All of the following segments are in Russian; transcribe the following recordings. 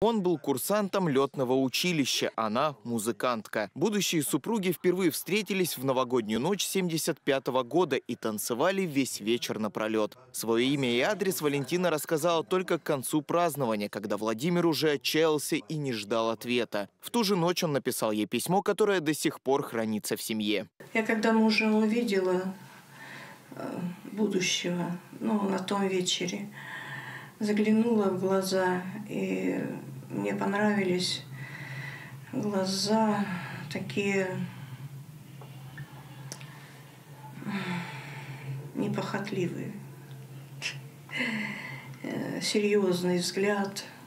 Он был курсантом летного училища, она – музыкантка. Будущие супруги впервые встретились в новогоднюю ночь 75 -го года и танцевали весь вечер напролет. Свое имя и адрес Валентина рассказала только к концу празднования, когда Владимир уже отчаялся и не ждал ответа. В ту же ночь он написал ей письмо, которое до сих пор хранится в семье. Я когда мужа увидела э, будущего, ну, на том вечере, заглянула в глаза, и мне понравились глаза такие непохотливые, э, серьезный взгляд –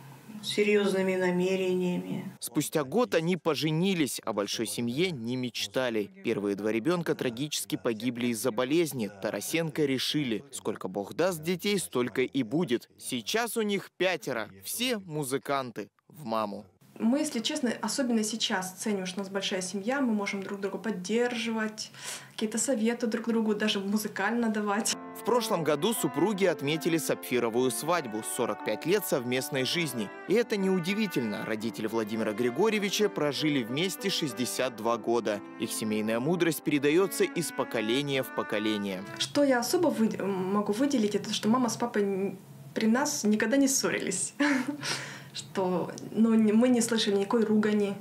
серьезными намерениями. Спустя год они поженились, о большой семье не мечтали. Первые два ребенка трагически погибли из-за болезни. Тарасенко решили, сколько Бог даст детей, столько и будет. Сейчас у них пятеро, все музыканты в маму. Мы, если честно, особенно сейчас ценим, что у нас большая семья, мы можем друг друга поддерживать, какие-то советы друг другу даже музыкально давать. В прошлом году супруги отметили сапфировую свадьбу, 45 лет совместной жизни. И это неудивительно. Родители Владимира Григорьевича прожили вместе 62 года. Их семейная мудрость передается из поколения в поколение. Что я особо вы... могу выделить, это что мама с папой при нас никогда не ссорились. Что ну, мы не слышали никакой ругани.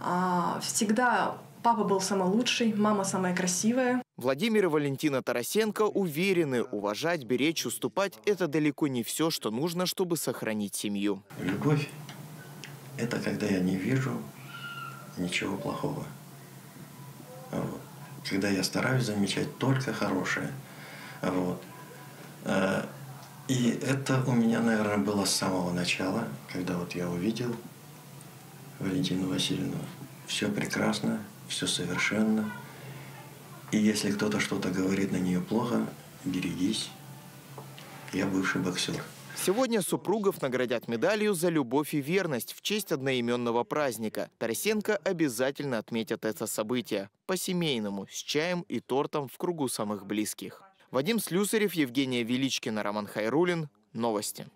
А, всегда Папа был самый лучший, мама самая красивая. Владимир и Валентина Тарасенко уверены, уважать, беречь, уступать – это далеко не все, что нужно, чтобы сохранить семью. Любовь – это когда я не вижу ничего плохого. Вот. Когда я стараюсь замечать только хорошее. Вот. Э, и это у меня, наверное, было с самого начала, когда вот я увидел Валентину Васильевну. Все прекрасно, все совершенно. И если кто-то что-то говорит на нее плохо, берегись. Я бывший боксер. Сегодня супругов наградят медалью за любовь и верность в честь одноименного праздника. Тарасенко обязательно отметят это событие. По-семейному, с чаем и тортом в кругу самых близких. Вадим Слюсарев, Евгения Величкина, Роман Хайрулин. Новости.